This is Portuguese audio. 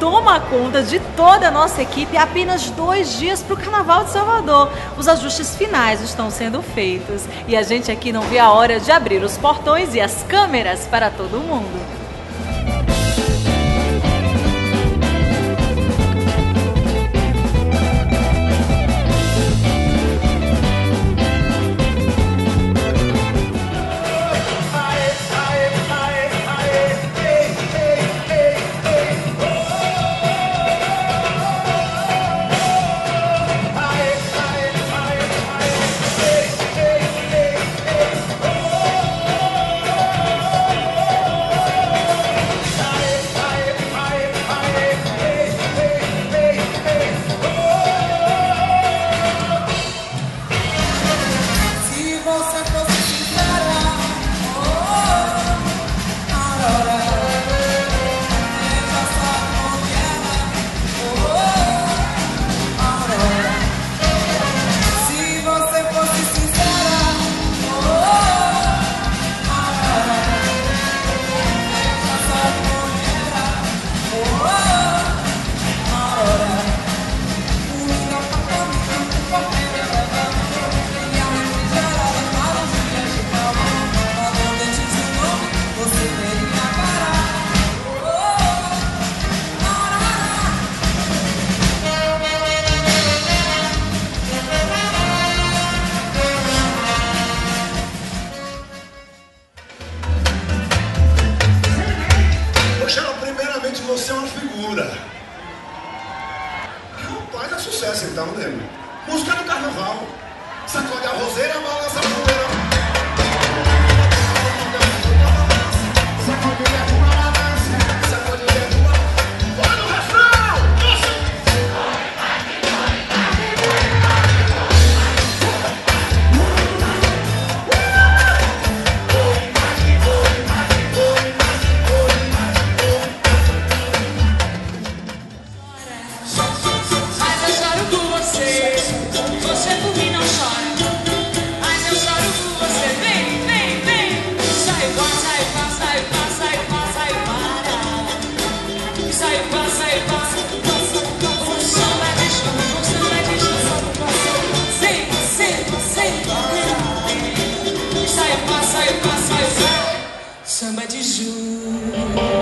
toma conta de toda a nossa equipe apenas dois dias para o Carnaval de Salvador. Os ajustes finais estão sendo feitos e a gente aqui não vê a hora de abrir os portões e as câmeras para todo mundo. Figura. Rapaz, é sucesso então, nego. Música do carnaval. Sacode a roseira, balança a poeira. Thank you.